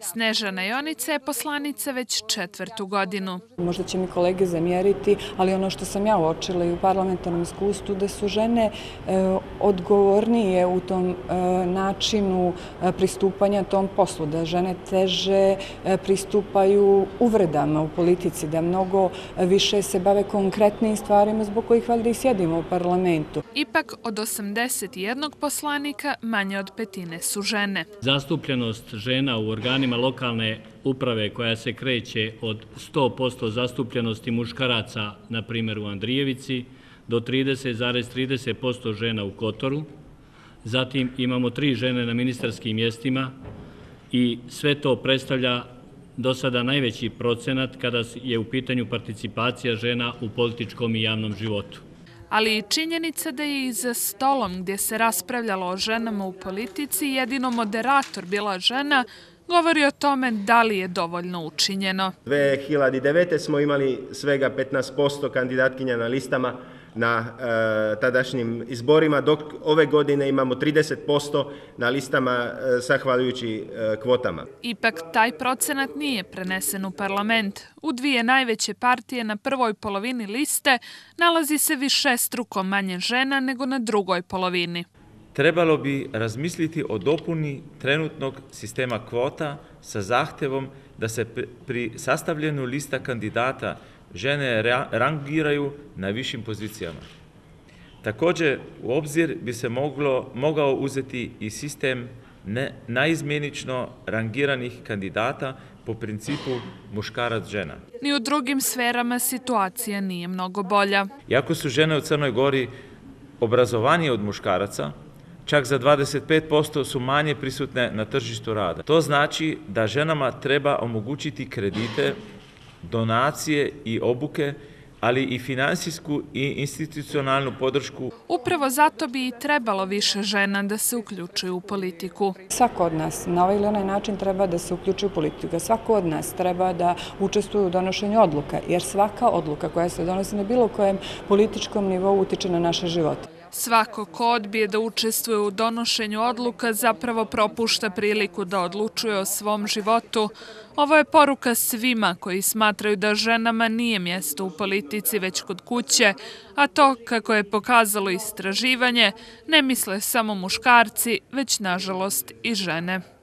Snežana Jonica je poslanica već četvrtu godinu. Možda će mi kolege zamjeriti, ali ono što sam ja uočila i u parlamentarnom iskustvu, da su žene e, odgovornije u tom e, načinu e, pristupanja tom poslu, da žene teže pristupaju uvredama u politici, da mnogo više se bave konkretnim stvarima zbog kojih valjda i sjedimo u parlamentu. Ipak od 81 poslanika manje od petine su žene. Zastupljenost žena u organima lokalne uprave koja se kreće od 100% zastupljenosti muškaraca, na primjer u Andrijevici, do 30,30% žena u Kotoru. Zatim imamo tri žene na ministarskim mjestima i sve to predstavlja do sada najveći procenat kada je u pitanju participacija žena u političkom i javnom životu ali i činjenica da je i za stolom gdje se raspravljalo o ženama u politici jedino moderator bila žena, govori o tome da li je dovoljno učinjeno. 2009. smo imali svega 15% kandidatkinja na listama, na e, tadašnjim izborima, dok ove godine imamo 30% na listama e, sahvaljujući e, kvotama. Ipak taj procenat nije prenesen u parlament. U dvije najveće partije na prvoj polovini liste nalazi se više struko manje žena nego na drugoj polovini. Trebalo bi razmisliti o dopuni trenutnog sistema kvota sa zahtevom da se pri sastavljenju lista kandidata žene rangiraju na višim pozicijama. Također, u obzir bi se moglo, mogao uzeti i sistem ne, naizmjenično rangiranih kandidata po principu muškarac-žena. Ni u drugim sferama situacija nije mnogo bolja. Iako su žene u Crnoj Gori obrazovanije od muškaraca, čak za 25% su manje prisutne na tržištu rada. To znači da ženama treba omogućiti kredite donacije i obuke, ali i finansijsku i institucionalnu podršku. Upravo zato bi i trebalo više žena da se uključuju u politiku. Svako od nas na ovaj ili onaj način treba da se uključuje u politiku. Svako od nas treba da učestvuje u donošenju odluka, jer svaka odluka koja se donosi na bilo kojem političkom nivou utiče na naše živote. Svako ko odbije da učestvuje u donošenju odluka zapravo propušta priliku da odlučuje o svom životu. Ovo je poruka svima koji smatraju da ženama nije mjesto u politici već kod kuće, a to, kako je pokazalo istraživanje, ne misle samo muškarci, već nažalost i žene.